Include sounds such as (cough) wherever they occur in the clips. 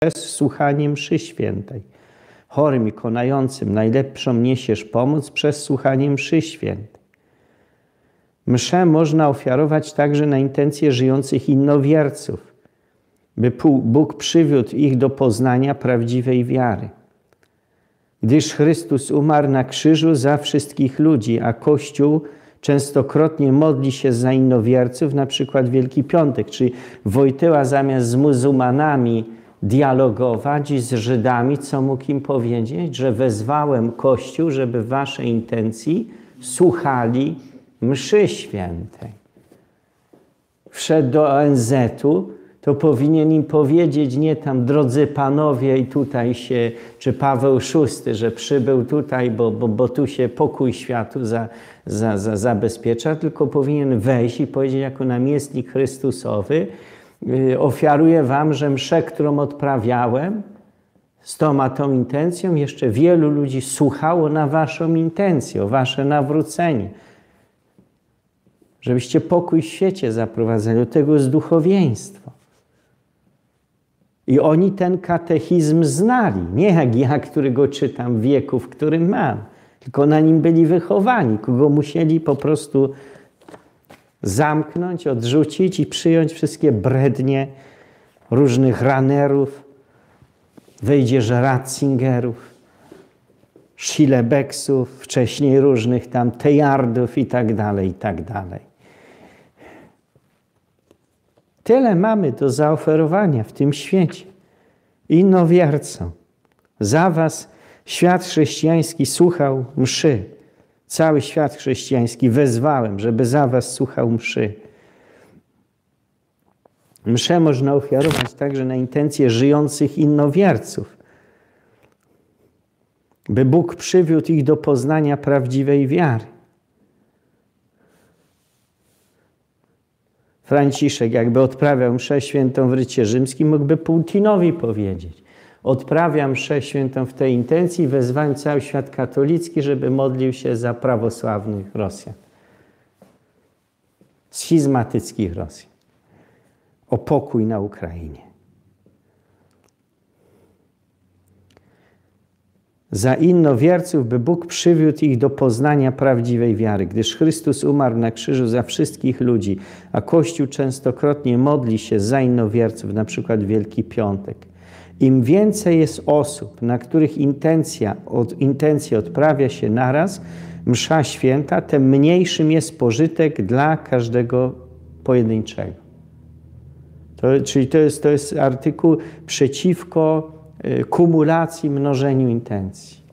przez słuchanie mszy świętej. Chorym i konającym najlepszą niesiesz pomoc przez słuchanie mszy świętej. Mszę można ofiarować także na intencje żyjących innowierców, by Bóg przywiódł ich do poznania prawdziwej wiary. Gdyż Chrystus umarł na krzyżu za wszystkich ludzi, a Kościół częstokrotnie modli się za innowierców, na przykład Wielki Piątek, czyli Wojtyła zamiast z muzułmanami dialogować z Żydami, co mógł im powiedzieć? Że wezwałem Kościół, żeby w waszej intencji słuchali mszy świętej. Wszedł do ONZ-u, to powinien im powiedzieć nie tam, drodzy panowie, i tutaj się, czy Paweł VI, że przybył tutaj, bo, bo, bo tu się pokój światu za, za, za, zabezpiecza, tylko powinien wejść i powiedzieć jako namiestnik Chrystusowy, ofiaruję wam, że mszę, którą odprawiałem, z tą a tą intencją, jeszcze wielu ludzi słuchało na waszą intencję, o wasze nawrócenie. Żebyście pokój w świecie zaprowadzali. Tego jest duchowieństwo. I oni ten katechizm znali, nie jak ja, którego czytam w wieku, w którym mam, tylko na nim byli wychowani, kogo musieli po prostu zamknąć, odrzucić i przyjąć wszystkie brednie różnych ranerów, wejdzież Ratzingerów, Schillebecksów, wcześniej różnych tam Tejardów i tak dalej, i tak dalej. Tyle mamy do zaoferowania w tym świecie. Innowiercom. Za was świat chrześcijański słuchał mszy. Cały świat chrześcijański wezwałem, żeby za was słuchał mszy. Mszę można ofiarować także na intencje żyjących innowierców, by Bóg przywiódł ich do poznania prawdziwej wiary. Franciszek, jakby odprawiał mszę świętą w rycie rzymskim, mógłby Putinowi powiedzieć: Odprawiam mszę świętą w tej intencji, wezwałem cały świat katolicki, żeby modlił się za prawosławnych Rosjan, schizmatyckich Rosjan, o pokój na Ukrainie. za innowierców, by Bóg przywiódł ich do poznania prawdziwej wiary, gdyż Chrystus umarł na krzyżu za wszystkich ludzi, a Kościół częstokrotnie modli się za innowierców, na przykład Wielki Piątek. Im więcej jest osób, na których intencja, od, intencja odprawia się naraz, msza święta, tym mniejszym jest pożytek dla każdego pojedynczego. To, czyli to jest, to jest artykuł przeciwko Y, kumulacji, mnożeniu intencji.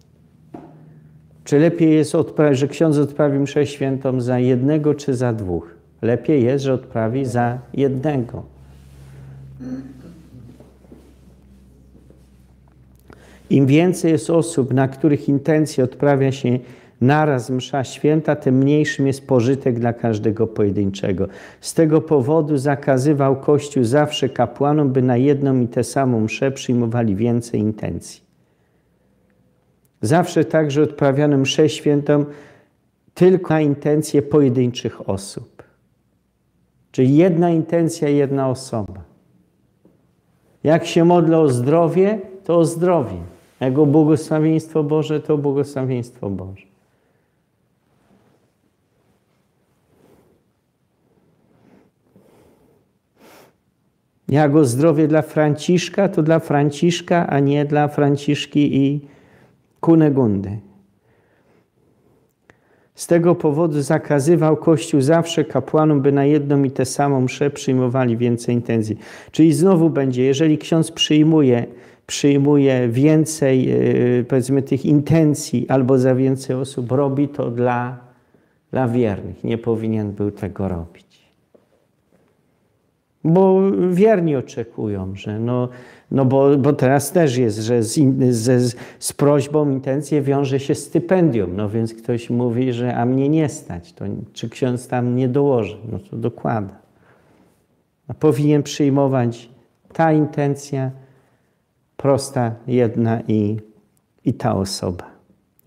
Czy lepiej jest, że ksiądz odprawi mszę świętą za jednego czy za dwóch? Lepiej jest, że odprawi za jednego. Im więcej jest osób, na których intencje odprawia się naraz msza święta, tym mniejszym jest pożytek dla każdego pojedynczego. Z tego powodu zakazywał Kościół zawsze kapłanom, by na jedną i tę samą mszę przyjmowali więcej intencji. Zawsze także odprawiano mszę świętą tylko na intencje pojedynczych osób. Czyli jedna intencja, jedna osoba. Jak się modlę o zdrowie, to o zdrowie. Jak o błogosławieństwo Boże, to błogosławieństwo Boże. Jak o zdrowie dla Franciszka, to dla Franciszka, a nie dla Franciszki i Kunegundy. Z tego powodu zakazywał Kościół zawsze kapłanom, by na jedną i tę samą mszę przyjmowali więcej intencji. Czyli znowu będzie, jeżeli ksiądz przyjmuje, przyjmuje więcej, e, powiedzmy, tych intencji albo za więcej osób, robi to dla, dla wiernych. Nie powinien był tego robić. Bo wierni oczekują, że no, no bo, bo teraz też jest, że z, z, z prośbą, intencję wiąże się stypendium. No więc ktoś mówi, że a mnie nie stać, to czy ksiądz tam nie dołoży? No to dokłada. A powinien przyjmować ta intencja, prosta, jedna i, i ta osoba.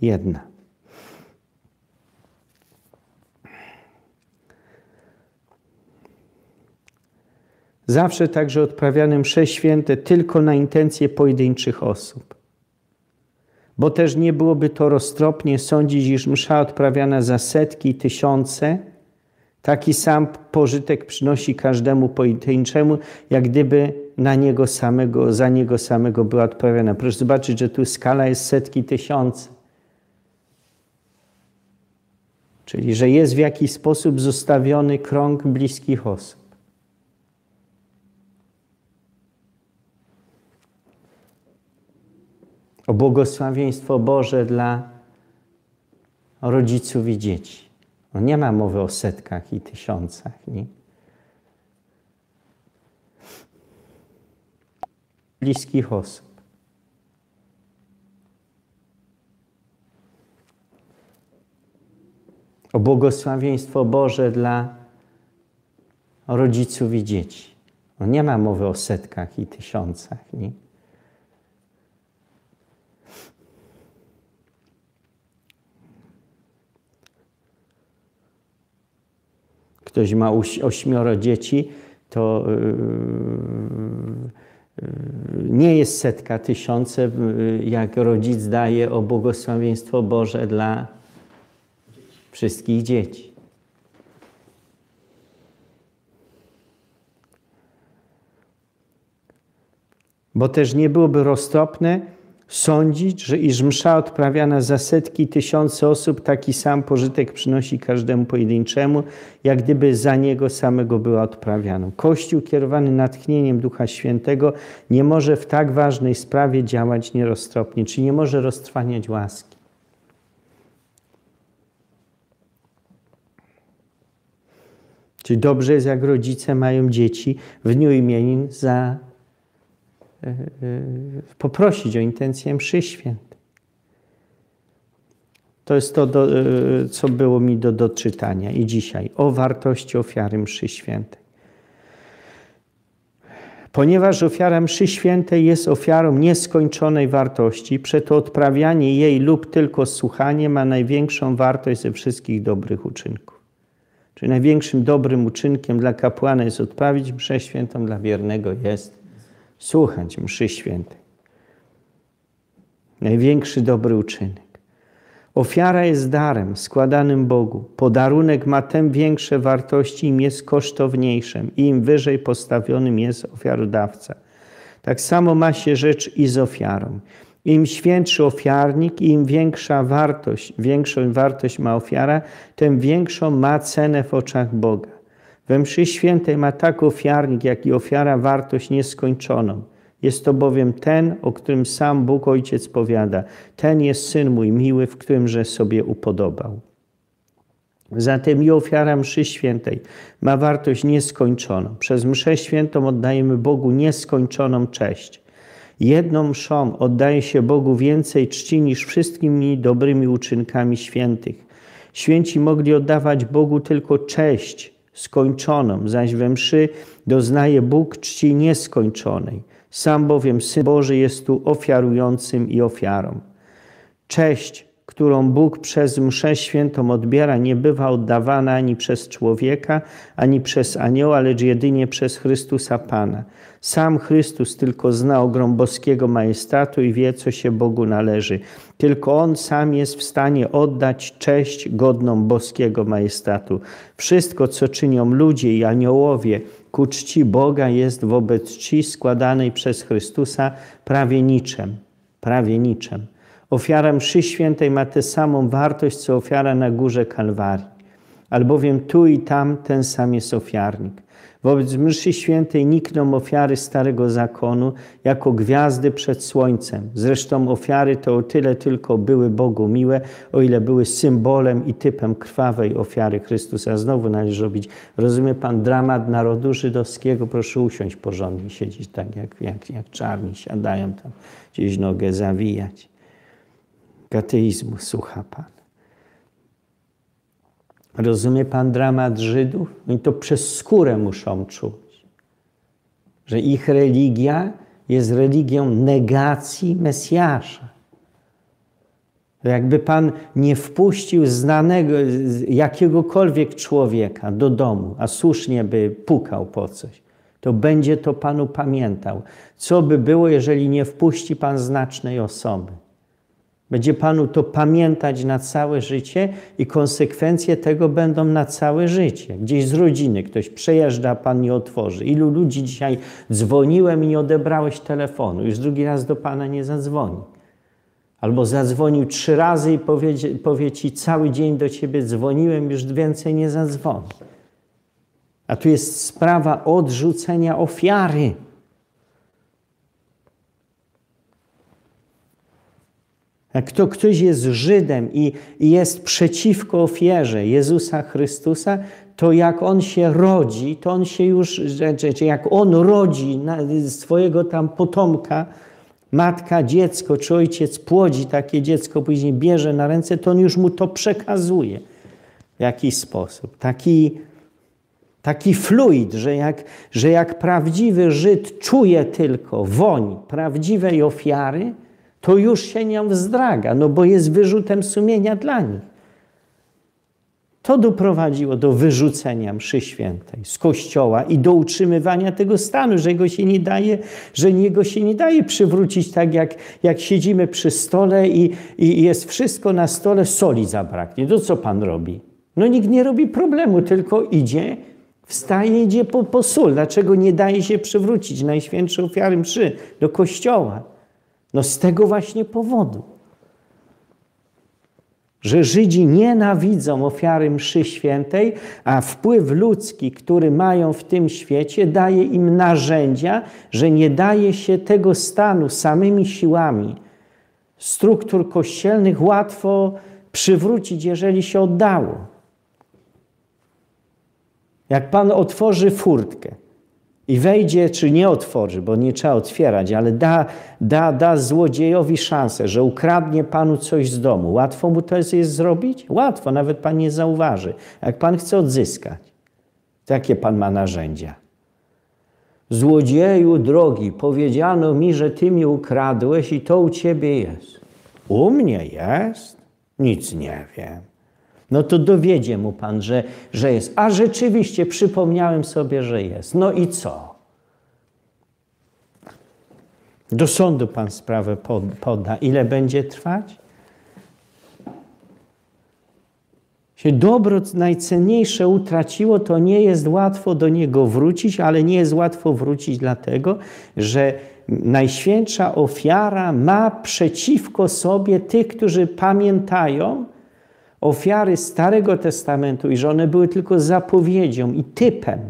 Jedna. Zawsze także odprawiane msze święte tylko na intencje pojedynczych osób. Bo też nie byłoby to roztropnie sądzić, iż msza odprawiana za setki, tysiące, taki sam pożytek przynosi każdemu pojedynczemu, jak gdyby na niego samego, za niego samego była odprawiana. Proszę zobaczyć, że tu skala jest setki, tysiące. Czyli, że jest w jakiś sposób zostawiony krąg bliskich osób. O błogosławieństwo Boże dla rodziców i dzieci. No nie ma mowy o setkach i tysiącach. Nie? Bliskich osób. O błogosławieństwo Boże dla rodziców i dzieci. No nie ma mowy o setkach i tysiącach. Nie? ktoś ma ośmioro dzieci, to yy, nie jest setka, tysiące, yy, jak rodzic daje o błogosławieństwo Boże dla wszystkich dzieci. Bo też nie byłoby roztropne, sądzić, że iż msza odprawiana za setki tysiące osób taki sam pożytek przynosi każdemu pojedynczemu, jak gdyby za niego samego była odprawiana. Kościół kierowany natchnieniem Ducha Świętego nie może w tak ważnej sprawie działać nieroztropnie, czyli nie może roztrwaniać łaski. Czyli dobrze jest, jak rodzice mają dzieci w dniu imienin za poprosić o intencję mszy świętej. To jest to, do, e, co było mi do doczytania i dzisiaj o wartości ofiary mszy świętej. Ponieważ ofiara mszy świętej jest ofiarą nieskończonej wartości, przeto odprawianie jej lub tylko słuchanie ma największą wartość ze wszystkich dobrych uczynków. Czyli największym dobrym uczynkiem dla kapłana jest odprawić mszę świętą, dla wiernego jest słuchać mszy świętej. Największy dobry uczynek. Ofiara jest darem składanym Bogu. Podarunek ma tym większe wartości, im jest kosztowniejszym, i im wyżej postawionym jest ofiarodawca. Tak samo ma się rzecz i z ofiarą. Im świętszy ofiarnik, im większa wartość, większą wartość ma ofiara, tym większą ma cenę w oczach Boga. We mszy świętej ma tak ofiarnik, jak i ofiara wartość nieskończoną. Jest to bowiem ten, o którym sam Bóg Ojciec powiada. Ten jest Syn mój miły, w którymże sobie upodobał. Zatem i ofiara mszy świętej ma wartość nieskończoną. Przez mszę świętą oddajemy Bogu nieskończoną cześć. Jedną mszą oddaje się Bogu więcej czci niż wszystkimi dobrymi uczynkami świętych. Święci mogli oddawać Bogu tylko cześć, skończoną, zaś we mszy doznaje Bóg czci nieskończonej. Sam bowiem Syn Boży jest tu ofiarującym i ofiarą. Cześć, którą Bóg przez mszę świętą odbiera, nie bywa oddawana ani przez człowieka, ani przez anioła, lecz jedynie przez Chrystusa Pana. Sam Chrystus tylko zna ogrom boskiego majestatu i wie, co się Bogu należy. Tylko On sam jest w stanie oddać cześć godną boskiego majestatu. Wszystko, co czynią ludzie i aniołowie ku czci Boga, jest wobec czci składanej przez Chrystusa prawie niczym. Prawie niczym. Ofiara mszy świętej ma tę samą wartość, co ofiara na górze Kalwarii. Albowiem tu i tam ten sam jest ofiarnik. Wobec mszy świętej nikną ofiary Starego Zakonu jako gwiazdy przed słońcem. Zresztą ofiary to o tyle tylko były Bogu miłe, o ile były symbolem i typem krwawej ofiary Chrystusa. Znowu należy robić. Rozumie Pan dramat narodu żydowskiego? Proszę usiąść porządnie, siedzieć tak jak, jak, jak czarni siadają tam, gdzieś nogę zawijać. Kateizmu słucha Pan. Rozumie Pan dramat Żydów? Oni to przez skórę muszą czuć, że ich religia jest religią negacji Mesjasza. Jakby Pan nie wpuścił znanego, jakiegokolwiek człowieka do domu, a słusznie by pukał po coś, to będzie to Panu pamiętał. Co by było, jeżeli nie wpuści Pan znacznej osoby? Będzie Panu to pamiętać na całe życie i konsekwencje tego będą na całe życie. Gdzieś z rodziny ktoś przejeżdża, a Pan nie otworzy. Ilu ludzi dzisiaj dzwoniłem i nie odebrałeś telefonu, już drugi raz do Pana nie zadzwoni. Albo zadzwonił trzy razy i powie, powie Ci, cały dzień do Ciebie dzwoniłem, już więcej nie zadzwoni. A tu jest sprawa odrzucenia ofiary. Jak to ktoś jest Żydem i, i jest przeciwko ofierze Jezusa Chrystusa, to jak on się rodzi, to on się już, czy jak on rodzi swojego tam potomka, matka dziecko, czy ojciec płodzi takie dziecko, później bierze na ręce, to on już mu to przekazuje w jakiś sposób. Taki, taki fluid, że jak, że jak prawdziwy Żyd czuje tylko woń prawdziwej ofiary, to już się nią wzdraga, no bo jest wyrzutem sumienia dla nich. To doprowadziło do wyrzucenia mszy świętej z kościoła i do utrzymywania tego stanu, że go się nie daje, że niego się nie daje przywrócić tak, jak, jak siedzimy przy stole i, i jest wszystko na stole, soli zabraknie. To co Pan robi? No nikt nie robi problemu, tylko idzie, wstaje, idzie po, po sól. Dlaczego nie daje się przywrócić Najświętszej ofiary mszy do kościoła? No z tego właśnie powodu, że Żydzi nienawidzą ofiary mszy świętej, a wpływ ludzki, który mają w tym świecie, daje im narzędzia, że nie daje się tego stanu samymi siłami struktur kościelnych łatwo przywrócić, jeżeli się oddało. Jak Pan otworzy furtkę, i wejdzie, czy nie otworzy, bo nie trzeba otwierać, ale da, da, da złodziejowi szansę, że ukradnie panu coś z domu. Łatwo mu to jest, zrobić? Łatwo, nawet pan nie zauważy. Jak pan chce odzyskać, jakie pan ma narzędzia? Złodzieju drogi, powiedziano mi, że ty mi ukradłeś i to u ciebie jest. U mnie jest? Nic nie wiem no to dowiedzie mu Pan, że, że jest. A rzeczywiście przypomniałem sobie, że jest. No i co? Do sądu Pan sprawę poda. Ile będzie trwać? Się dobro najcenniejsze utraciło, to nie jest łatwo do niego wrócić, ale nie jest łatwo wrócić dlatego, że Najświętsza ofiara ma przeciwko sobie tych, którzy pamiętają, ofiary Starego Testamentu i że one były tylko zapowiedzią i typem,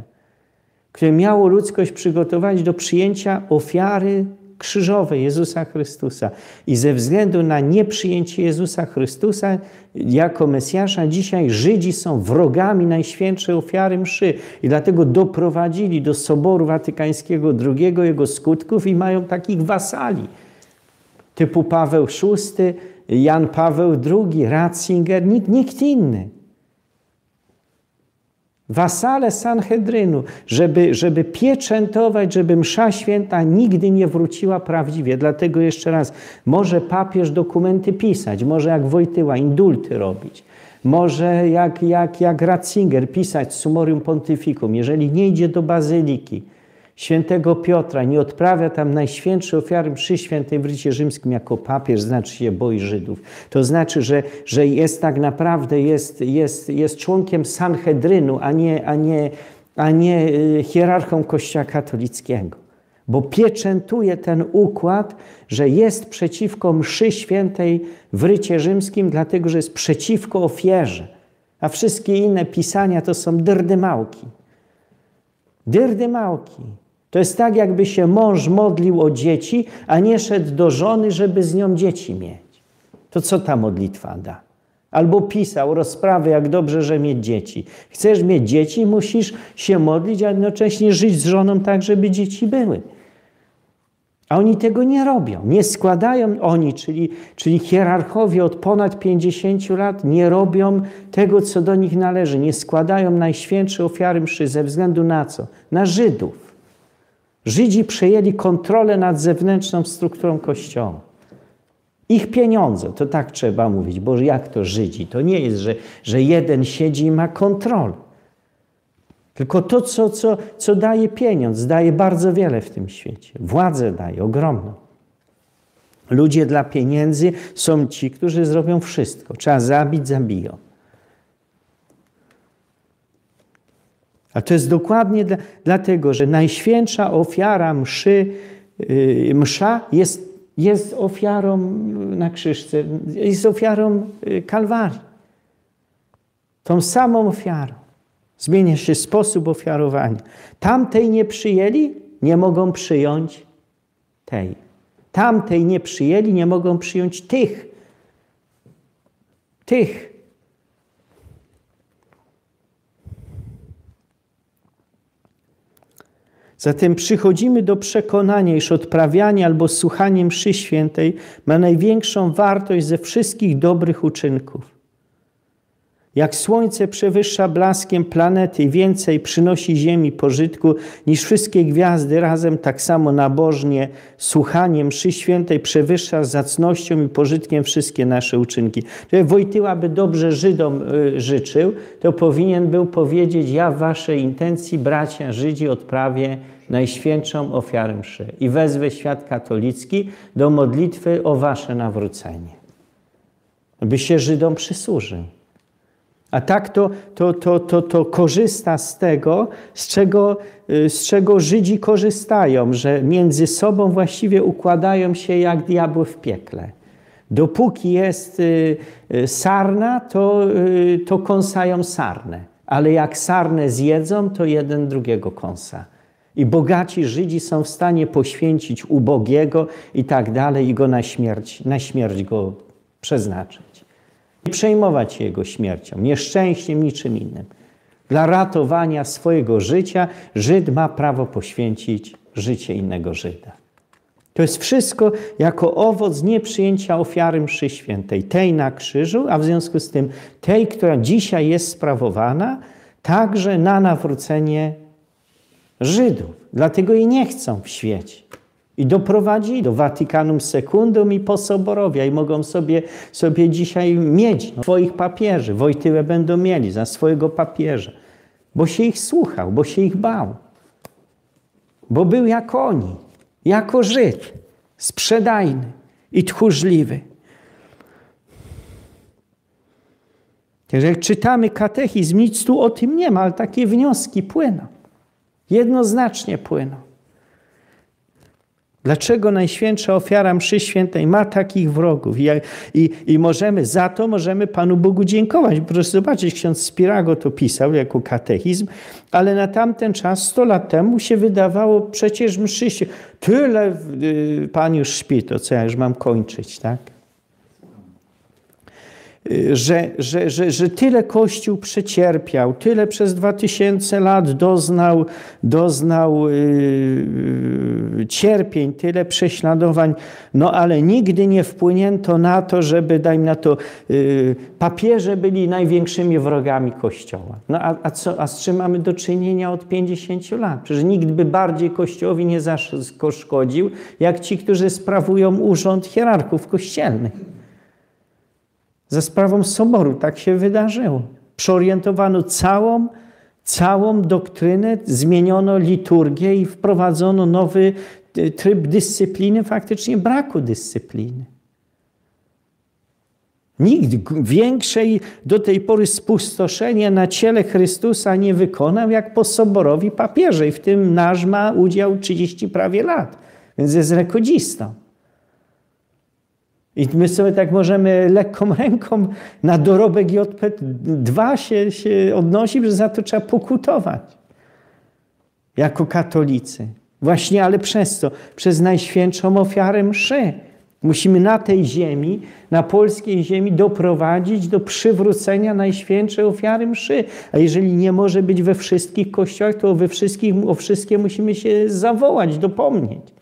które miało ludzkość przygotować do przyjęcia ofiary krzyżowej Jezusa Chrystusa. I ze względu na nieprzyjęcie Jezusa Chrystusa jako Mesjasza, dzisiaj Żydzi są wrogami Najświętszej ofiary mszy i dlatego doprowadzili do Soboru Watykańskiego II jego skutków i mają takich wasali typu Paweł VI, Jan Paweł II, Ratzinger, nikt, nikt inny. Wasale Sanhedrynu, żeby, żeby pieczętować, żeby msza święta nigdy nie wróciła prawdziwie. Dlatego jeszcze raz, może papież dokumenty pisać, może jak Wojtyła indulty robić, może jak, jak, jak Ratzinger pisać sumorium pontyficum, jeżeli nie idzie do bazyliki, świętego Piotra, nie odprawia tam najświętszej ofiary mszy świętej w rycie rzymskim jako papież, znaczy się boi Żydów. To znaczy, że, że jest tak naprawdę, jest, jest, jest członkiem Sanhedrynu, a nie, a, nie, a nie y, hierarchą Kościoła katolickiego. Bo pieczętuje ten układ, że jest przeciwko mszy świętej w rycie rzymskim, dlatego że jest przeciwko ofierze. A wszystkie inne pisania to są dyrdymałki. Dyrdymałki. To jest tak, jakby się mąż modlił o dzieci, a nie szedł do żony, żeby z nią dzieci mieć. To co ta modlitwa da? Albo pisał rozprawy, jak dobrze, że mieć dzieci. Chcesz mieć dzieci, musisz się modlić, a jednocześnie żyć z żoną tak, żeby dzieci były. A oni tego nie robią. Nie składają oni, czyli, czyli hierarchowie od ponad 50 lat, nie robią tego, co do nich należy. Nie składają najświętsze ofiary mszy ze względu na co? Na Żydów. Żydzi przejęli kontrolę nad zewnętrzną strukturą Kościoła. Ich pieniądze, to tak trzeba mówić, bo jak to Żydzi? To nie jest, że, że jeden siedzi i ma kontrolę. Tylko to, co, co, co daje pieniądz, daje bardzo wiele w tym świecie. Władzę daje ogromną. Ludzie dla pieniędzy są ci, którzy zrobią wszystko. Trzeba zabić, zabiją. A to jest dokładnie dla, dlatego, że najświętsza ofiara mszy, yy, msza jest, jest ofiarą na krzyżce, jest ofiarą yy, Kalwarii. Tą samą ofiarą. Zmienia się sposób ofiarowania. Tamtej nie przyjęli, nie mogą przyjąć tej. Tamtej nie przyjęli, nie mogą przyjąć tych. Tych. Zatem przychodzimy do przekonania, iż odprawianie albo słuchanie mszy świętej ma największą wartość ze wszystkich dobrych uczynków. Jak słońce przewyższa blaskiem planety i więcej przynosi Ziemi pożytku niż wszystkie gwiazdy razem, tak samo nabożnie słuchanie mszy świętej przewyższa zacnością i pożytkiem wszystkie nasze uczynki. Jeżeli Wojtyła by dobrze Żydom y, życzył, to powinien był powiedzieć, ja w waszej intencji, bracia Żydzi, odprawię najświętszą ofiarę mszy i wezwę świat katolicki do modlitwy o wasze nawrócenie. By się Żydom przysłużył. A tak to, to, to, to, to korzysta z tego, z czego, y, z czego Żydzi korzystają, że między sobą właściwie układają się jak diabły w piekle. Dopóki jest y, y, sarna, to, to kąsają sarnę. Ale jak sarnę zjedzą, to jeden drugiego kąsa. I bogaci Żydzi są w stanie poświęcić ubogiego i tak dalej, i go na śmierć, na śmierć go przeznaczyć. Nie przejmować się jego śmiercią, nieszczęściem, niczym innym. Dla ratowania swojego życia Żyd ma prawo poświęcić życie innego Żyda. To jest wszystko jako owoc nieprzyjęcia ofiary mszy świętej, tej na krzyżu, a w związku z tym tej, która dzisiaj jest sprawowana, także na nawrócenie Żydów. Dlatego jej nie chcą w świecie. I doprowadzili do Watykanum Secundum i Posoborowia i mogą sobie, sobie dzisiaj mieć no, swoich papieży. Wojtyłę będą mieli za swojego papieża, bo się ich słuchał, bo się ich bał. Bo był jak oni, jako Żyd, sprzedajny i tchórzliwy. Także jak czytamy katechizm, nic tu o tym nie ma, ale takie wnioski płyną. Jednoznacznie płyną. Dlaczego Najświętsza ofiara mszy świętej ma takich wrogów? I, i, I, możemy za to możemy Panu Bogu dziękować. Proszę zobaczyć, ksiądz Spirago to pisał jako katechizm, ale na tamten czas, 100 lat temu się wydawało przecież mszy tyle y, Pan już śpi, to co ja już mam kończyć, tak? Że, że, że, że tyle Kościół przecierpiał, tyle przez dwa tysiące lat doznał, doznał yy, cierpień, tyle prześladowań, no ale nigdy nie wpłynięto na to, żeby, dajmy na to, yy, papieże byli największymi wrogami Kościoła. No a, a, co, a z czym mamy do czynienia od 50 lat? Przecież nikt by bardziej Kościołowi nie zaszkodził, jak ci, którzy sprawują urząd hierarchów kościelnych. Za sprawą soboru tak się wydarzyło. Przeorientowano całą, całą doktrynę, zmieniono liturgię i wprowadzono nowy e, tryb dyscypliny, faktycznie braku dyscypliny. Nikt większej do tej pory spustoszenia na ciele Chrystusa nie wykonał, jak po soborowi papieże. I w tym nasz ma udział 30 prawie lat, więc jest rekordzistą. I my sobie tak możemy lekką (laughs) ręką na dorobek JP2 się, się odnosić, że za to trzeba pokutować. Jako katolicy. Właśnie, ale przez co? Przez najświętszą ofiarę mszy. Musimy na tej ziemi, na polskiej ziemi doprowadzić do przywrócenia najświętszej ofiary mszy. A jeżeli nie może być we wszystkich kościołach, to we wszystkich, o wszystkie musimy się zawołać, dopomnieć.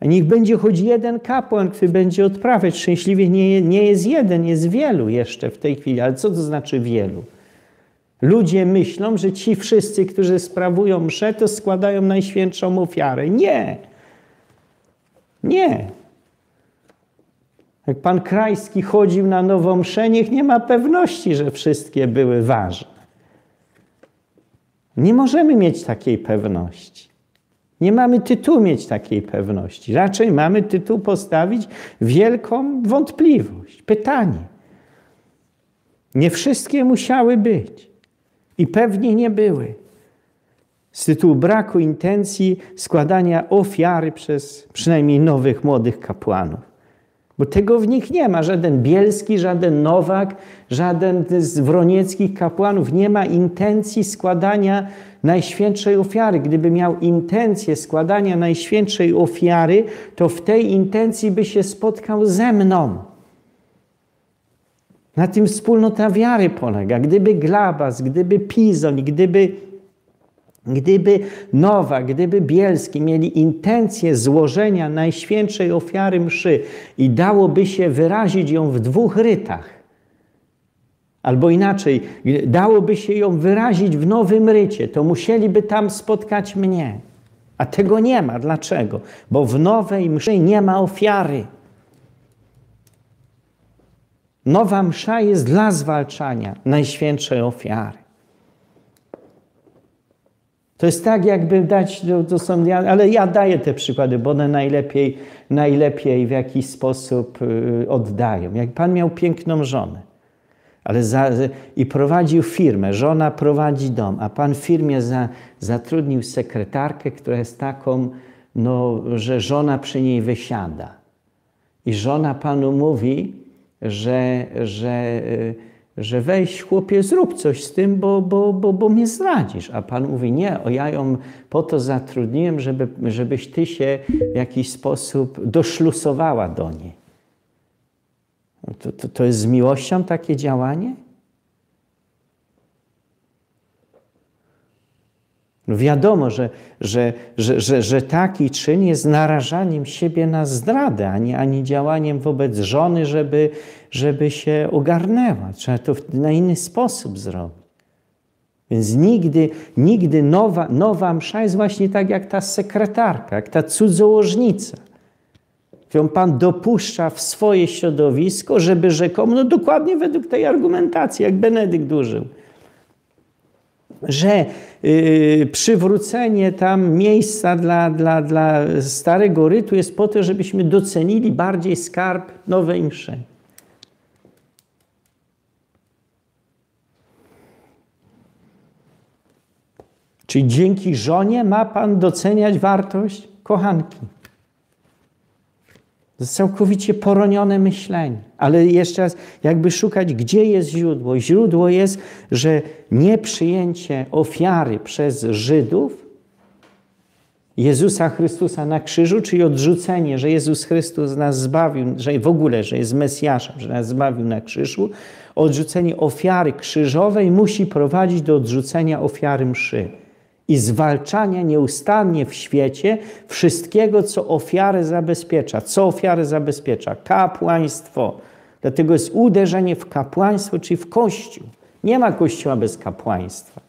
A niech będzie choć jeden kapłan, który będzie odprawiać. Szczęśliwie nie, nie jest jeden, jest wielu jeszcze w tej chwili. Ale co to znaczy wielu? Ludzie myślą, że ci wszyscy, którzy sprawują mszę, to składają najświętszą ofiarę. Nie. Nie. Jak pan Krajski chodził na nową mszę, niech nie ma pewności, że wszystkie były ważne. Nie możemy mieć takiej pewności. Nie mamy tytułu mieć takiej pewności. Raczej mamy tytuł postawić wielką wątpliwość, pytanie. Nie wszystkie musiały być i pewnie nie były. Z tytułu braku intencji składania ofiary przez przynajmniej nowych młodych kapłanów. Bo tego w nich nie ma. Żaden Bielski, żaden Nowak, żaden z wronieckich kapłanów nie ma intencji składania Najświętszej ofiary. Gdyby miał intencję składania Najświętszej ofiary, to w tej intencji by się spotkał ze mną. Na tym wspólnota wiary polega. Gdyby Glabas, gdyby Pizon, gdyby Gdyby Nowa, gdyby Bielski mieli intencję złożenia Najświętszej ofiary mszy i dałoby się wyrazić ją w dwóch rytach, albo inaczej, dałoby się ją wyrazić w nowym rycie, to musieliby tam spotkać mnie. A tego nie ma. Dlaczego? Bo w nowej mszy nie ma ofiary. Nowa msza jest dla zwalczania Najświętszej ofiary. To jest tak, jakby dać, to, to są, ale ja daję te przykłady, bo one najlepiej, najlepiej w jakiś sposób y, oddają. Jak Pan miał piękną żonę, ale za, i prowadził firmę, żona prowadzi dom, a Pan w firmie za, zatrudnił sekretarkę, która jest taką, no, że żona przy niej wysiada. I żona Panu mówi, że, że y, że weź chłopie, zrób coś z tym, bo, bo, bo, bo mnie zdradzisz. A Pan mówi, nie, o ja ją po to zatrudniłem, żeby, żebyś ty się w jakiś sposób doszlusowała do niej. To, to, to jest z miłością takie działanie? Wiadomo, że, że, że, że, taki czyn jest narażaniem siebie na zdradę, ani, ani działaniem wobec żony, żeby, żeby się ogarnęła. Trzeba to na inny sposób zrobić. Więc nigdy, nigdy nowa, nowa msza jest właśnie tak jak ta sekretarka, jak ta cudzołożnica, którą Pan dopuszcza w swoje środowisko, żeby rzekomo, no dokładnie według tej argumentacji, jak Benedykt użył, że yy, przywrócenie tam miejsca dla, dla, dla starego rytu jest po to, żebyśmy docenili bardziej skarb nowej mszy. Czyli dzięki żonie ma Pan doceniać wartość kochanki. To jest całkowicie poronione myślenie. Ale jeszcze raz, jakby szukać, gdzie jest źródło. Źródło jest, że nieprzyjęcie ofiary przez Żydów Jezusa Chrystusa na krzyżu, czyli odrzucenie, że Jezus Chrystus nas zbawił, że w ogóle, że jest Mesjaszem, że nas zbawił na krzyżu, odrzucenie ofiary krzyżowej musi prowadzić do odrzucenia ofiary mszy i zwalczania nieustannie w świecie wszystkiego, co ofiarę zabezpiecza. Co ofiarę zabezpiecza? Kapłaństwo. Dlatego jest uderzenie w kapłaństwo, czyli w Kościół. Nie ma Kościoła bez kapłaństwa.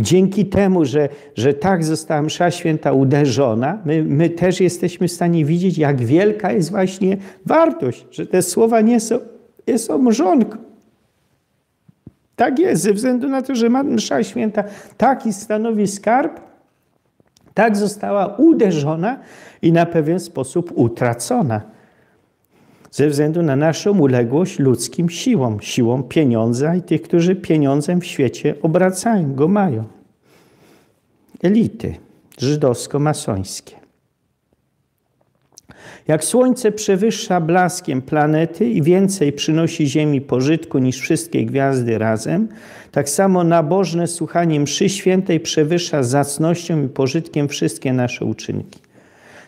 I dzięki temu, że, że tak została msza święta uderzona, my, my też jesteśmy w stanie widzieć, jak wielka jest właśnie wartość, że te słowa nie są, nie są mrzonką. Tak jest, ze względu na to, że msza święta taki stanowi skarb, tak została uderzona i na pewien sposób utracona. Ze względu na naszą uległość ludzkim siłom, siłom pieniądza i tych, którzy pieniądzem w świecie obracają, go mają. Elity żydowsko-masońskie. Jak słońce przewyższa blaskiem planety i więcej przynosi Ziemi pożytku niż wszystkie gwiazdy razem, tak samo nabożne słuchanie mszy świętej przewyższa zacnością i pożytkiem wszystkie nasze uczynki.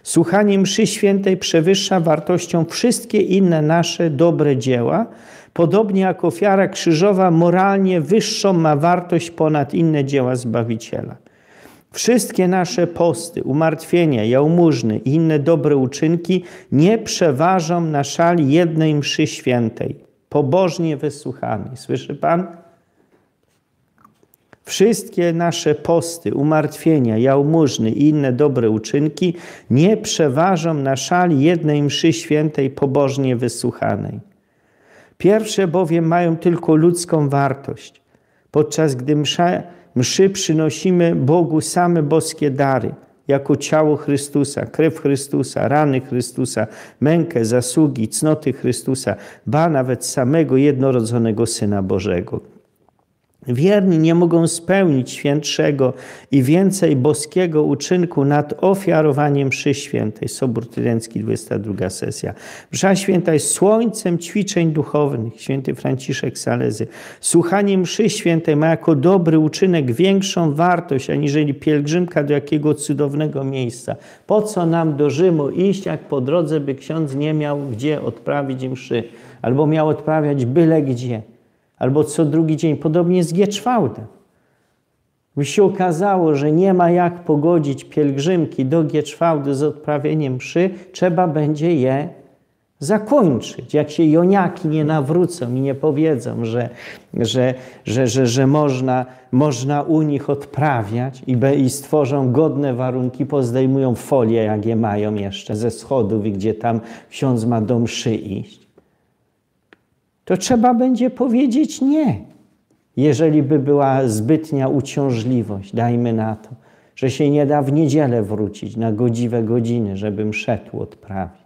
Słuchanie mszy świętej przewyższa wartością wszystkie inne nasze dobre dzieła, podobnie jak ofiara krzyżowa moralnie wyższą ma wartość ponad inne dzieła Zbawiciela. Wszystkie nasze posty, umartwienia, jałmużny i inne dobre uczynki nie przeważą na szali jednej mszy świętej, pobożnie wysłuchanej. Słyszy Pan? Wszystkie nasze posty, umartwienia, jałmużny i inne dobre uczynki nie przeważą na szali jednej mszy świętej pobożnie wysłuchanej. Pierwsze bowiem mają tylko ludzką wartość, podczas gdy msza, mszy przynosimy Bogu same boskie dary, jako ciało Chrystusa, krew Chrystusa, rany Chrystusa, mękę, zasługi, cnoty Chrystusa, ba nawet samego jednorodzonego Syna Bożego. Wierni nie mogą spełnić świętszego i więcej boskiego uczynku nad ofiarowaniem mszy świętej. Sobór Trydencki, 22 sesja. Msza święta jest słońcem ćwiczeń duchownych. Święty Franciszek Salezy. Słuchanie mszy świętej ma jako dobry uczynek większą wartość, aniżeli pielgrzymka do jakiego cudownego miejsca. Po co nam do Rzymu iść, jak po drodze by ksiądz nie miał gdzie odprawić mszy, albo miał odprawiać byle gdzie albo co drugi dzień. Podobnie z Gieczwałdem. By się okazało, że nie ma jak pogodzić pielgrzymki do Gieczwałdy z odprawieniem mszy, trzeba będzie je zakończyć. Jak się joniaki nie nawrócą i nie powiedzą, że, że, że, że, że można, można u nich odprawiać i, i stworzą godne warunki, pozdejmują folię, jak je mają jeszcze ze schodów i gdzie tam ksiądz ma do mszy iść to trzeba będzie powiedzieć nie. Jeżeli by była zbytnia uciążliwość, dajmy na to, że się nie da w niedzielę wrócić na godziwe godziny, żebym szedł odprawić.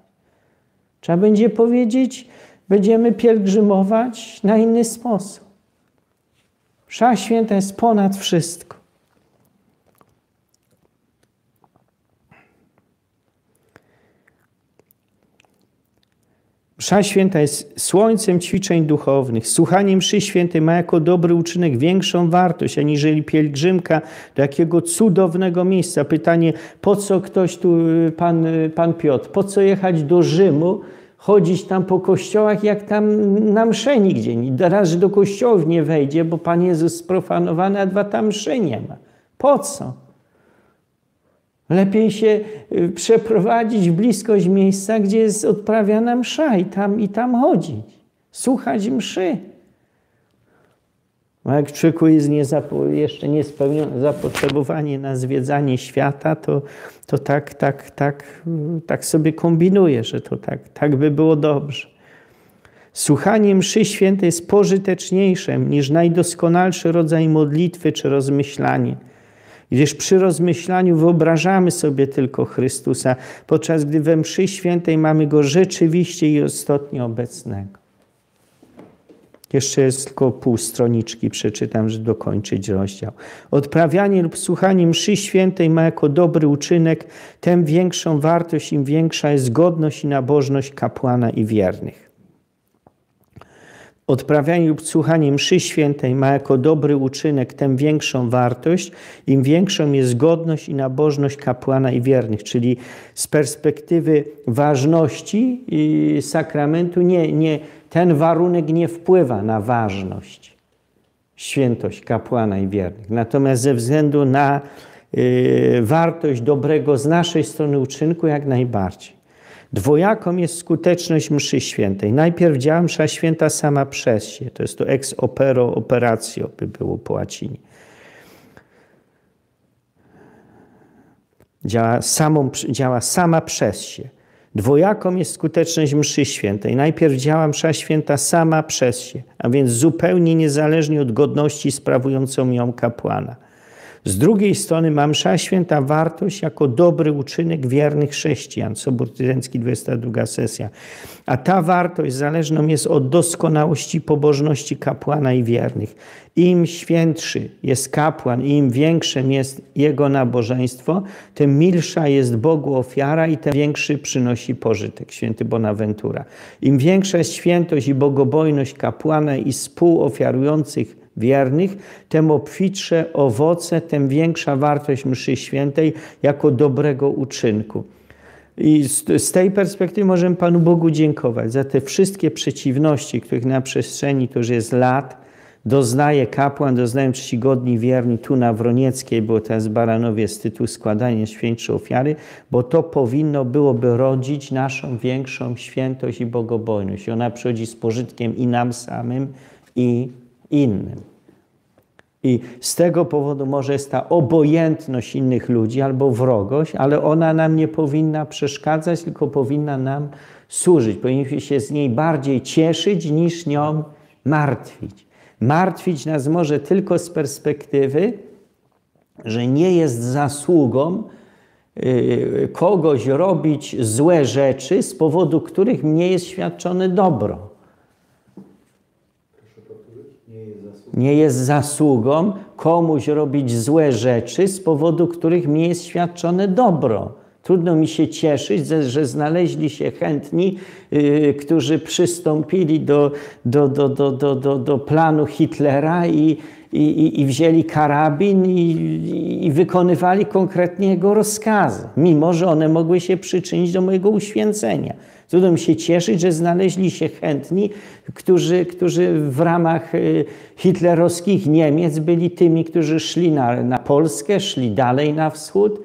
Trzeba będzie powiedzieć, będziemy pielgrzymować na inny sposób. Msza święta jest ponad wszystko. Msza święta jest słońcem ćwiczeń duchownych. Słuchanie mszy świętej ma jako dobry uczynek większą wartość, aniżeli pielgrzymka do jakiego cudownego miejsca. Pytanie, po co ktoś tu, pan, pan Piotr, po co jechać do Rzymu, chodzić tam po kościołach, jak tam na msze nigdzie. Raz do kościołów nie wejdzie, bo Pan Jezus sprofanowany, a dwa tam mszy nie ma. Po co? Lepiej się y, przeprowadzić w bliskość miejsca, gdzie jest odprawiana msza i tam, i tam chodzić, słuchać mszy. A jak człowieku jest jeszcze niespełnione zapotrzebowanie na zwiedzanie świata, to, to tak, tak, tak, tak sobie kombinuje, że to tak, tak by było dobrze. Słuchanie mszy świętej jest pożyteczniejsze niż najdoskonalszy rodzaj modlitwy czy rozmyślanie. Gdyż przy rozmyślaniu wyobrażamy sobie tylko Chrystusa, podczas gdy we mszy świętej mamy Go rzeczywiście i istotnie obecnego. Jeszcze jest tylko pół stroniczki, przeczytam, żeby dokończyć rozdział. Odprawianie lub słuchanie mszy świętej ma jako dobry uczynek, tym większą wartość, im większa jest godność i nabożność kapłana i wiernych. Odprawianie lub słuchanie mszy świętej ma jako dobry uczynek tym większą wartość, im większą jest godność i nabożność kapłana i wiernych, czyli z perspektywy ważności sakramentu nie, nie, ten warunek nie wpływa na ważność, świętość kapłana i wiernych. Natomiast ze względu na y, wartość dobrego z naszej strony uczynku jak najbardziej. Dwojaką jest skuteczność mszy świętej. Najpierw działa msza święta sama przez się. To jest to ex opero operatio, by było po łacinie. Działa, samą, działa sama przez się. Dwojaką jest skuteczność mszy świętej. Najpierw działa msza święta sama przez się, a więc zupełnie niezależnie od godności sprawującą ją kapłana. Z drugiej strony ma msza święta wartość jako dobry uczynek wiernych chrześcijan. Sobór Trydencki, 22 sesja. A ta wartość zależną jest od doskonałości pobożności kapłana i wiernych. Im świętszy jest kapłan i im większym jest jego nabożeństwo, tym milsza jest Bogu ofiara i tym większy przynosi pożytek. Święty Bonaventura. Im większa jest świętość i bogobojność kapłana i współofiarujących wiernych, tym obfitsze owoce, tym większa wartość mszy świętej jako dobrego uczynku. I z, z, tej perspektywy możemy Panu Bogu dziękować za te wszystkie przeciwności, których na przestrzeni to już jest lat doznaje kapłan, doznają czcigodni wierni tu na Wronieckiej, było teraz Baranowie z tytułu składania świętszej ofiary, bo to powinno byłoby rodzić naszą większą świętość i bogobojność. Ona przychodzi z pożytkiem i nam samym, i innym. I z tego powodu może jest ta obojętność innych ludzi albo wrogość, ale ona nam nie powinna przeszkadzać, tylko powinna nam służyć. Powinniśmy się z niej bardziej cieszyć niż nią martwić. Martwić nas może tylko z perspektywy, że nie jest zasługą y, kogoś robić złe rzeczy, z powodu których nie jest świadczone dobro. Nie jest zasługą komuś robić złe rzeczy, z powodu których nie jest świadczone dobro. Trudno mi się cieszyć, że znaleźli się chętni, yy, którzy przystąpili do, do, do, do, do, do, do planu Hitlera i, i, i wzięli karabin i, i, wykonywali konkretnie jego rozkazy, mimo że one mogły się przyczynić do mojego uświęcenia. Trudno się cieszyć, że znaleźli się chętni, którzy, którzy w ramach y, hitlerowskich Niemiec byli tymi, którzy szli na, na Polskę, szli dalej na wschód,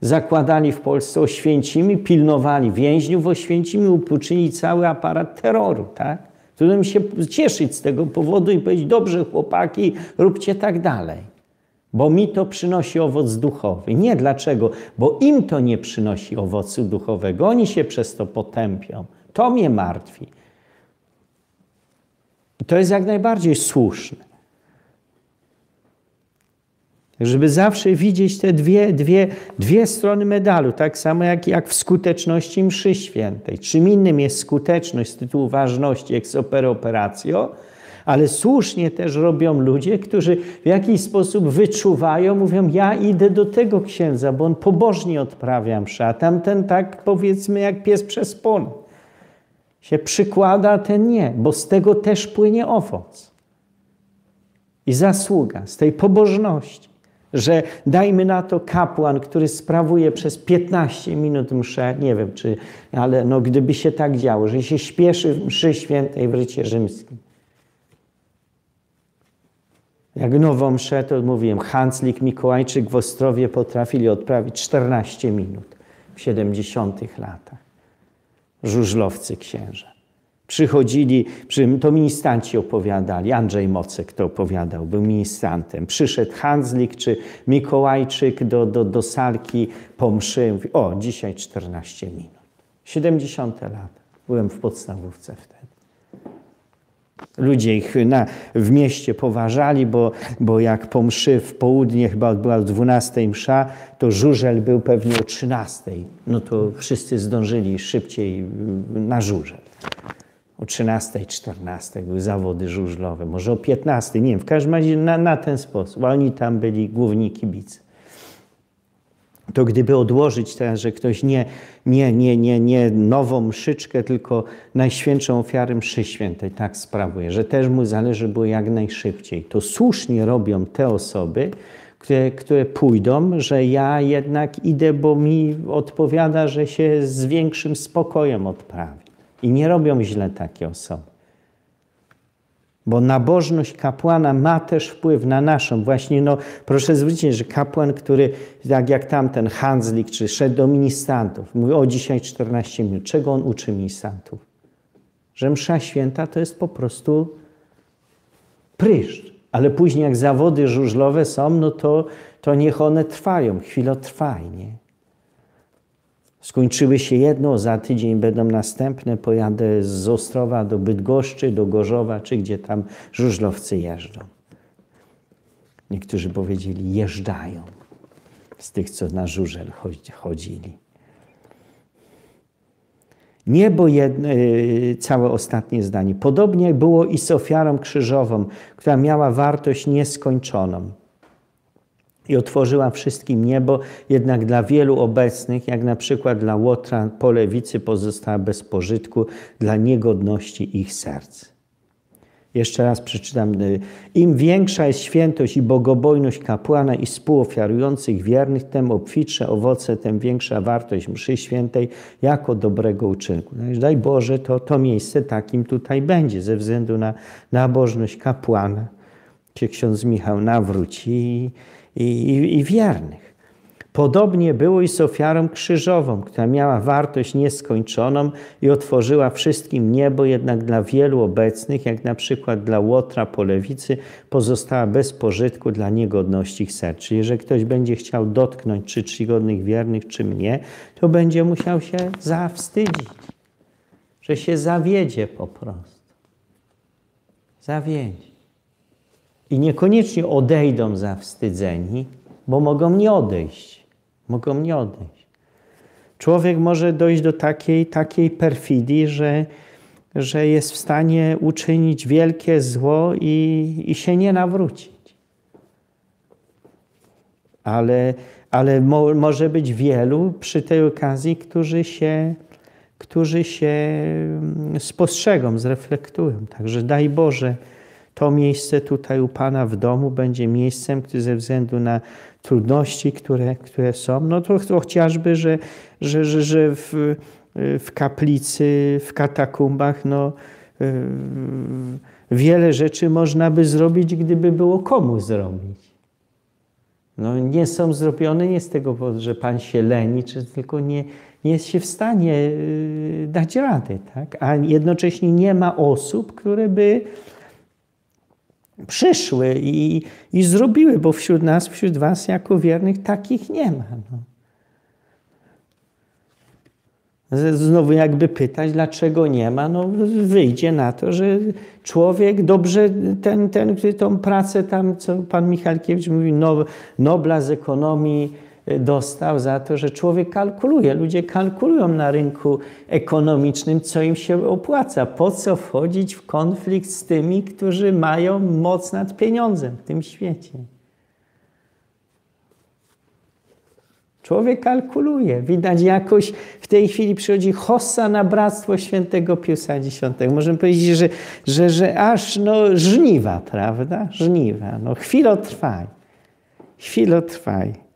zakładali w Polsce Oświęcimi, pilnowali więźniów Oświęcimi, upuczyli cały aparat terroru. Tak? Trudno mi się cieszyć z tego powodu i powiedzieć, dobrze chłopaki, róbcie tak dalej. Bo mi to przynosi owoc duchowy. Nie dlaczego? Bo im to nie przynosi owocu duchowego. Oni się przez to potępią. To mnie martwi. I to jest jak najbardziej słuszne. Żeby zawsze widzieć te dwie, dwie, dwie strony medalu, tak samo jak, jak w skuteczności mszy świętej. Czym innym jest skuteczność z tytułu ważności ex opere operatio, ale słusznie też robią ludzie, którzy w jakiś sposób wyczuwają, mówią, ja idę do tego księdza, bo on pobożnie odprawia mszę, a tamten tak powiedzmy jak pies przez pole. Się przykłada, a ten nie, bo z tego też płynie owoc. I zasługa z tej pobożności że dajmy na to kapłan, który sprawuje przez 15 minut mszę, nie wiem czy, ale no gdyby się tak działo, że się śpieszy w mszy świętej w rycie rzymskim. Jak nową mszę, to mówiłem, Hanslik, Mikołajczyk w Ostrowie potrafili odprawić 14 minut w 70 latach. Żużlowcy księża. Przychodzili, to ministranci opowiadali, Andrzej Mocek to opowiadał, był ministrantem. Przyszedł Hanslik czy Mikołajczyk do, do, do salki po mszy. Mówi, o, dzisiaj 14 minut. 70 lat. Byłem w podstawówce wtedy. Ludzie ich na, w mieście poważali, bo, bo jak po mszy w południe, chyba była 12 msza, to żużel był pewnie o 13. No to wszyscy zdążyli szybciej na żużel o 13, 14 były zawody żużlowe, może o 15, nie wiem, w każdym razie na, na ten sposób. Oni tam byli główni kibice. To gdyby odłożyć teraz, że ktoś nie, nie, nie, nie, nie nową mszyczkę, tylko najświętszą ofiarę mszy świętej tak sprawuje, że też mu zależy było jak najszybciej. To słusznie robią te osoby, które, które pójdą, że ja jednak idę, bo mi odpowiada, że się z większym spokojem odprawi. I nie robią źle takie osoby. Bo nabożność kapłana ma też wpływ na naszą. Właśnie, no, proszę zwrócić, że kapłan, który, tak jak tamten Hanslik, czy szedł do ministrantów, mówi, o dzisiaj 14 minut. Czego on uczy ministrantów? Że msza święta to jest po prostu pryszcz. Ale później jak zawody żużlowe są, no to, to niech one trwają, chwilotrwajnie. Skończyły się jedno, za tydzień będą następne. Pojadę z Ostrowa do Bydgoszczy, do Gorzowa, czy gdzie tam żużlowcy jeżdżą. Niektórzy powiedzieli, jeżdżają z tych, co na żużel chodzili. Niebo jedno, y, całe ostatnie zdanie. Podobnie było i z ofiarą krzyżową, która miała wartość nieskończoną i otworzyła wszystkim niebo, jednak dla wielu obecnych, jak na przykład dla Łotra, po lewicy pozostała bez pożytku dla niegodności ich serc. Jeszcze raz przeczytam. Im większa jest świętość i bogobojność kapłana i współofiarujących wiernych, tym obfitsze owoce, tym większa wartość mszy świętej jako dobrego uczynku. No daj Boże, to, to miejsce takim tutaj będzie, ze względu na nabożność kapłana. Się ksiądz Michał nawróci i, i, i wiernych. Podobnie było i z ofiarą krzyżową, która miała wartość nieskończoną i otworzyła wszystkim niebo, jednak dla wielu obecnych, jak na przykład dla Łotra po lewicy, pozostała bez pożytku dla niegodności ich serc. Czyli jeżeli ktoś będzie chciał dotknąć czy czcigodnych wiernych, czy mnie, to będzie musiał się zawstydzić, że się zawiedzie po prostu. Zawiedzie. I niekoniecznie odejdą zawstydzeni, bo mogą nie odejść. Mogą nie odejść. Człowiek może dojść do takiej, takiej perfidii, że, że jest w stanie uczynić wielkie zło i, i się nie nawrócić. Ale, ale mo, może być wielu przy tej okazji, którzy się, którzy się mm, spostrzegą, zreflektują. Także daj Boże, to miejsce tutaj u Pana w domu będzie miejscem, które ze względu na trudności, które, które są, no to, to chociażby, że, że, że, że w, w kaplicy, w katakumbach, no, wiele rzeczy można by zrobić, gdyby było komu zrobić. No, nie są zrobione nie z tego powodu, że Pan się leni, czy tylko nie, nie jest się w stanie yy, dać rady, tak? a jednocześnie nie ma osób, które by przyszły i, i zrobiły, bo wśród nas, wśród was jako wiernych takich nie ma. No. Znowu jakby pytać, dlaczego nie ma, no wyjdzie na to, że człowiek dobrze ten, ten, tą pracę tam, co pan Michalkiewicz mówi, no, Nobla z ekonomii, dostał za to, że człowiek kalkuluje. Ludzie kalkulują na rynku ekonomicznym, co im się opłaca. Po co wchodzić w konflikt z tymi, którzy mają moc nad pieniądzem w tym świecie? Człowiek kalkuluje. Widać jakoś w tej chwili przychodzi hossa na Bractwo Świętego Piusa X. Możemy powiedzieć, że, że, że aż no, żniwa, prawda? Żniwa. No, chwilotrwaj. Chwilotrwaj.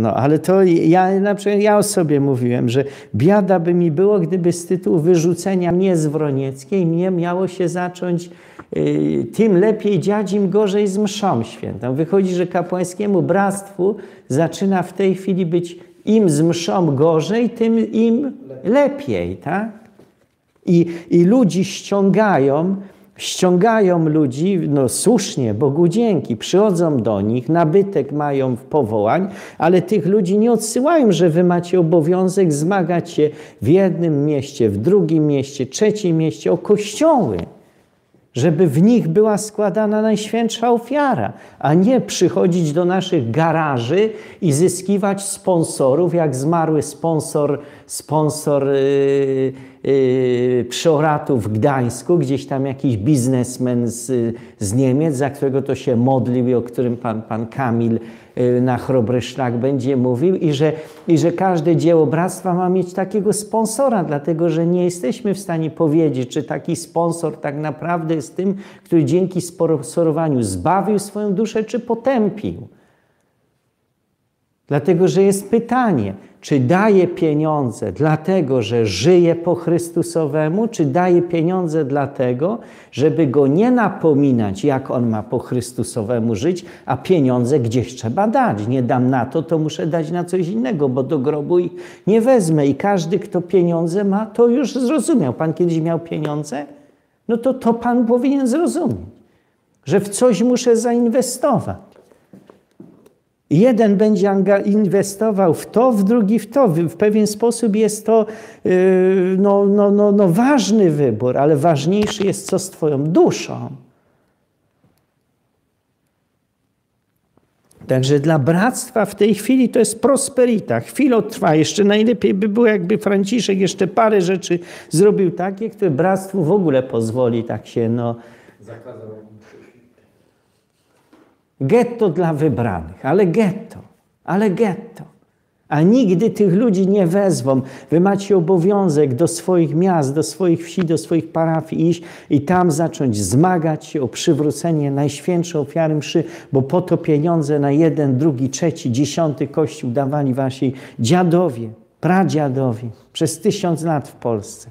No, ale to ja na przykład ja o sobie mówiłem, że biada by mi było, gdyby z tytułu wyrzucenia mnie z Wronieckiej mnie miało się zacząć y, tym lepiej dziać, im gorzej z mszą świętą. Wychodzi, że kapłańskiemu bractwu zaczyna w tej chwili być im z mszą gorzej, tym im lepiej, tak? I, i ludzi ściągają ściągają ludzi, no słusznie, Bogu dzięki, przychodzą do nich, nabytek mają w powołań, ale tych ludzi nie odsyłają, że wy macie obowiązek zmagać się w jednym mieście, w drugim mieście, trzecim mieście o kościoły żeby w nich była składana najświętsza ofiara, a nie przychodzić do naszych garaży i zyskiwać sponsorów, jak zmarły sponsor, sponsor yy, yy, przeoratu w Gdańsku, gdzieś tam jakiś biznesmen z, z Niemiec, za którego to się modlił i o którym pan, pan Kamil na chrobry szlak będzie mówił i że, i że każde dzieło bractwa ma mieć takiego sponsora, dlatego że nie jesteśmy w stanie powiedzieć, czy taki sponsor tak naprawdę jest tym, który dzięki sponsorowaniu zbawił swoją duszę, czy potępił. Dlatego, że jest pytanie, czy daje pieniądze dlatego, że żyje po Chrystusowemu, czy daje pieniądze dlatego, żeby go nie napominać, jak on ma po Chrystusowemu żyć, a pieniądze gdzieś trzeba dać. Nie dam na to, to muszę dać na coś innego, bo do grobu ich nie wezmę. I każdy, kto pieniądze ma, to już zrozumiał. Pan kiedyś miał pieniądze? No to to pan powinien zrozumieć, że w coś muszę zainwestować. Jeden będzie inwestował w to, w drugi w to. W pewien sposób jest to yy, no, no, no, no ważny wybór, ale ważniejszy jest co z Twoją duszą. Także dla bractwa w tej chwili to jest prosperita. Chwilę trwa. Jeszcze najlepiej by było, jakby Franciszek jeszcze parę rzeczy zrobił takie, które bractwu w ogóle pozwoli tak się no, Zakazał Getto dla wybranych, ale getto, ale getto. A nigdy tych ludzi nie wezwą. Wy macie obowiązek do swoich miast, do swoich wsi, do swoich parafii iść i tam zacząć zmagać się o przywrócenie najświętszej ofiary mszy, bo po to pieniądze na jeden, drugi, trzeci, dziesiąty kościół dawali wasi dziadowie, pradziadowie przez tysiąc lat w Polsce.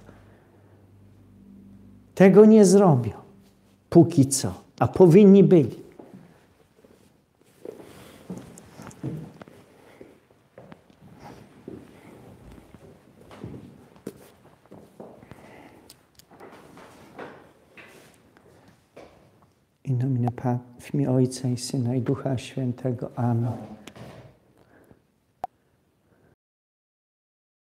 Tego nie zrobią. Póki co. A powinni byli. In nomine Pat, w imię Ojca i Syna i Ducha Świętego. Amen.